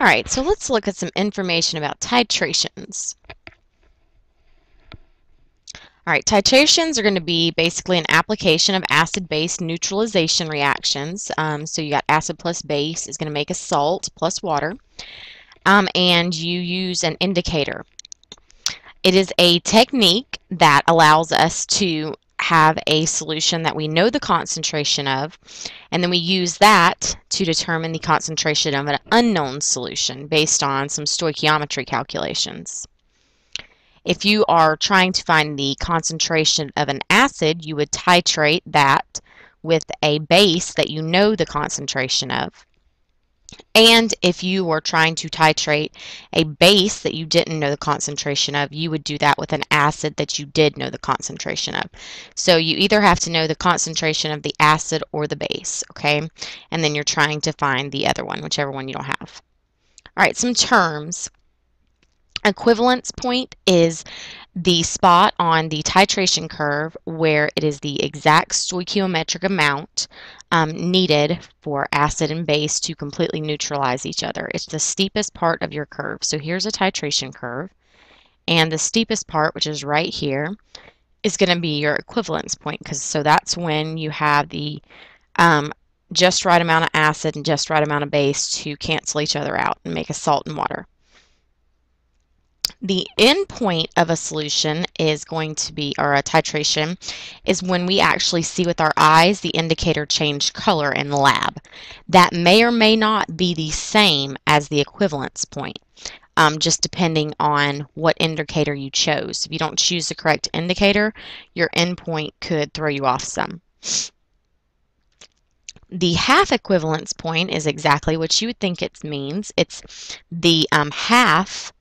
All right, so let's look at some information about titrations. All right, titrations are going to be basically an application of acid-base neutralization reactions. Um, so you got acid plus base is going to make a salt plus water. Um, and you use an indicator. It is a technique that allows us to have a solution that we know the concentration of, and then we use that to determine the concentration of an unknown solution based on some stoichiometry calculations. If you are trying to find the concentration of an acid, you would titrate that with a base that you know the concentration of. And if you were trying to titrate a base that you didn't know the concentration of, you would do that with an acid that you did know the concentration of. So you either have to know the concentration of the acid or the base, okay? And then you're trying to find the other one, whichever one you don't have. All right, some terms. Equivalence point is the spot on the titration curve where it is the exact stoichiometric amount um, needed for acid and base to completely neutralize each other. It's the steepest part of your curve. So here's a titration curve, and the steepest part, which is right here, is going to be your equivalence point, because so that's when you have the um, just right amount of acid and just right amount of base to cancel each other out and make a salt and water. The end point of a solution is going to be, or a titration, is when we actually see with our eyes the indicator change color in the lab. That may or may not be the same as the equivalence point, um, just depending on what indicator you chose. If you don't choose the correct indicator, your endpoint could throw you off some. The half equivalence point is exactly what you would think it means. It's the um, half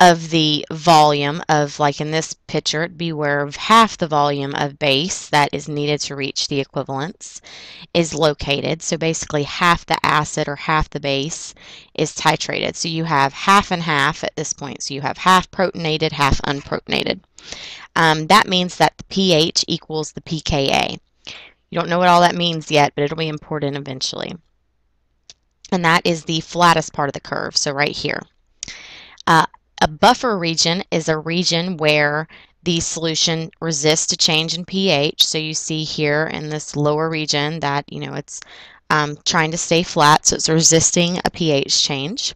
of the volume of, like in this picture, it'd be where half the volume of base that is needed to reach the equivalence is located. So basically half the acid or half the base is titrated. So you have half and half at this point. So you have half protonated, half unprotonated. Um, that means that the pH equals the pKa. You don't know what all that means yet, but it'll be important eventually. And that is the flattest part of the curve, so right here. Uh, a buffer region is a region where the solution resists a change in pH. So you see here in this lower region that, you know, it's um, trying to stay flat, so it's resisting a pH change.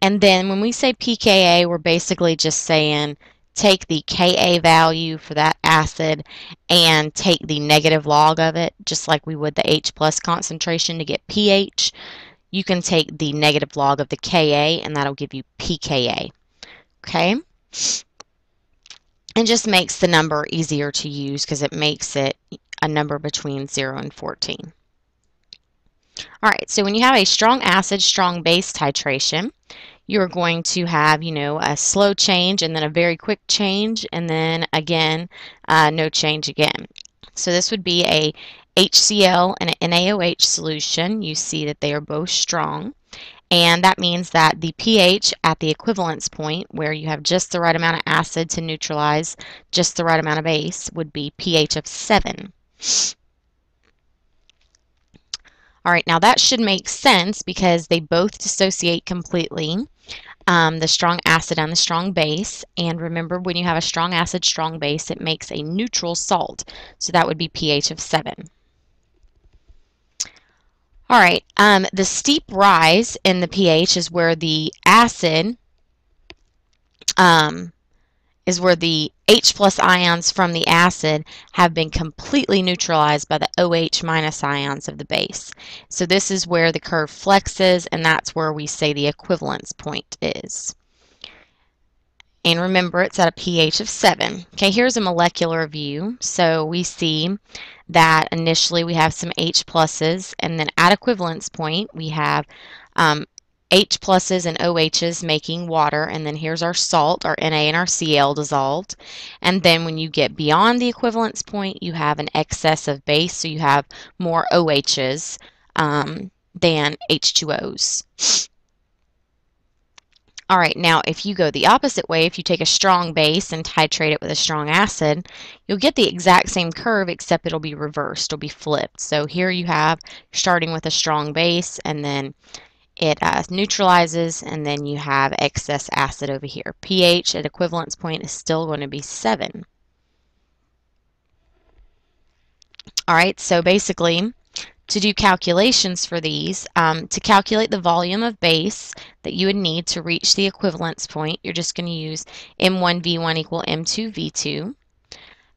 And then when we say pKa, we're basically just saying take the Ka value for that acid and take the negative log of it, just like we would the H plus concentration to get pH. You can take the negative log of the Ka, and that'll give you pKa okay? And just makes the number easier to use because it makes it a number between 0 and 14. All right, so when you have a strong acid, strong base titration, you're going to have, you know, a slow change and then a very quick change and then again, uh, no change again. So this would be a HCl and an NaOH solution. You see that they are both strong. And that means that the pH at the equivalence point, where you have just the right amount of acid to neutralize just the right amount of base, would be pH of 7. All right, now that should make sense because they both dissociate completely, um, the strong acid and the strong base. And remember, when you have a strong acid, strong base, it makes a neutral salt. So that would be pH of 7. All right, um, the steep rise in the pH is where the acid um, is where the H plus ions from the acid have been completely neutralized by the OH minus ions of the base. So this is where the curve flexes, and that's where we say the equivalence point is. And remember, it's at a pH of 7. Okay, here's a molecular view. So we see that initially we have some H pluses, and then at equivalence point we have um, H pluses and OHs making water, and then here's our salt, our Na and our Cl dissolved. And then when you get beyond the equivalence point, you have an excess of base, so you have more OHs um, than H2Os. All right, now if you go the opposite way, if you take a strong base and titrate it with a strong acid, you'll get the exact same curve except it'll be reversed, it'll be flipped. So here you have starting with a strong base and then it uh, neutralizes, and then you have excess acid over here. pH at equivalence point is still going to be 7. All right, so basically, to do calculations for these, um, to calculate the volume of base that you would need to reach the equivalence point, you're just going to use M1V1 equal M2V2.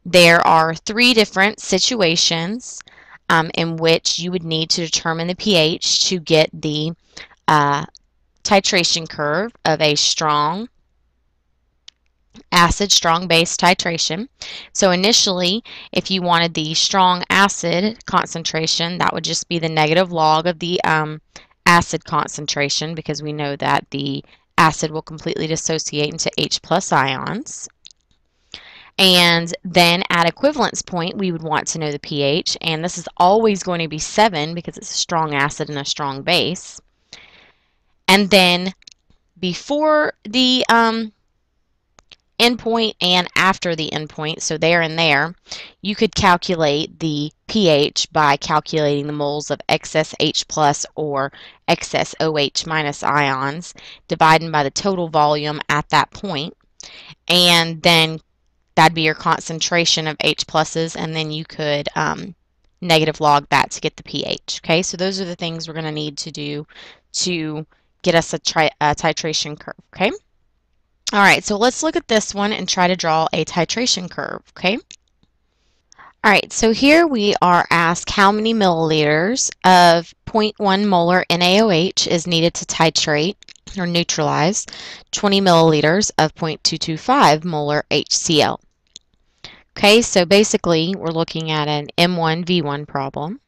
There are three different situations um, in which you would need to determine the pH to get the uh, titration curve of a strong acid strong base titration. So initially, if you wanted the strong acid concentration, that would just be the negative log of the um, acid concentration because we know that the acid will completely dissociate into H plus ions. And then at equivalence point, we would want to know the pH, and this is always going to be 7 because it's a strong acid and a strong base. And then before the um, endpoint and after the endpoint, so there and there, you could calculate the pH by calculating the moles of excess H plus or excess OH minus ions, dividing by the total volume at that point, and then that'd be your concentration of H pluses, and then you could um, negative log that to get the pH. Okay, so those are the things we're going to need to do to get us a, a titration curve. Okay. All right, so let's look at this one and try to draw a titration curve. Okay. All right, so here we are asked how many milliliters of 0.1 molar NaOH is needed to titrate or neutralize 20 milliliters of 0.225 molar HCl. Okay, so basically we're looking at an M1V1 problem.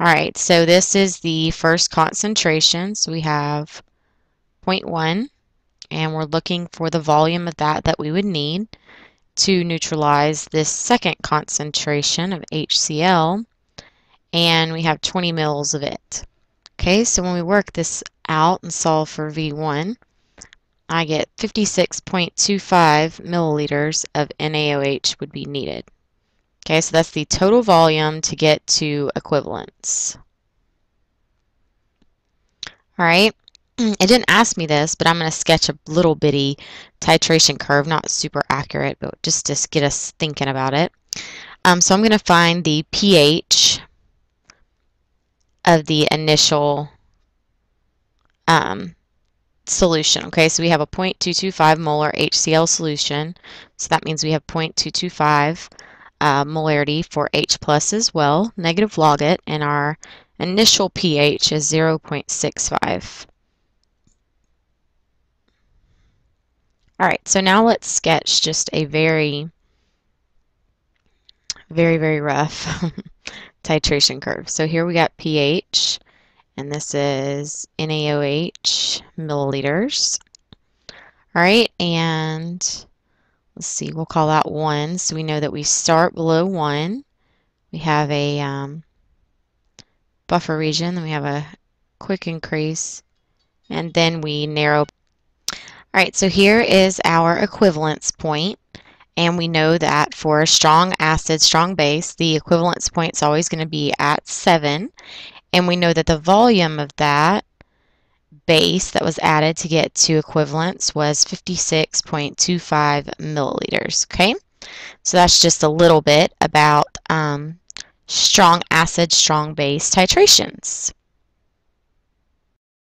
All right, so this is the first concentration. So we have 0.1, and we're looking for the volume of that that we would need to neutralize this second concentration of HCl, and we have 20 mils of it. Okay, so when we work this out and solve for V1, I get 56.25 milliliters of NaOH would be needed. Okay, so that's the total volume to get to equivalence. All right, it didn't ask me this, but I'm going to sketch a little bitty titration curve, not super accurate, but just to get us thinking about it. Um, so I'm going to find the pH of the initial um, solution. Okay, so we have a 0.225 molar HCl solution. So that means we have 0.225 uh, molarity for H plus as well, negative log it, and our initial pH is 0.65. Alright, so now let's sketch just a very, very, very rough titration curve. So here we got pH, and this is NaOH milliliters. All right, and let's see, we'll call that 1. So we know that we start below 1. We have a um, buffer region, then we have a quick increase, and then we narrow. All right, so here is our equivalence point. And we know that for a strong acid, strong base, the equivalence point is always going to be at 7. And we know that the volume of that base that was added to get to equivalence was 56.25 milliliters. Okay, so that's just a little bit about um, strong acid, strong base titrations.